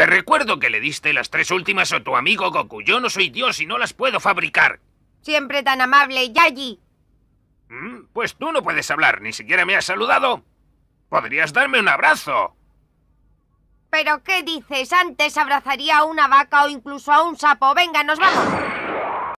Te recuerdo que le diste las tres últimas a tu amigo Goku. Yo no soy Dios y no las puedo fabricar. Siempre tan amable, Yagi. ¿Mm? Pues tú no puedes hablar, ni siquiera me has saludado. Podrías darme un abrazo. ¿Pero qué dices? Antes abrazaría a una vaca o incluso a un sapo. Venga, nos vamos.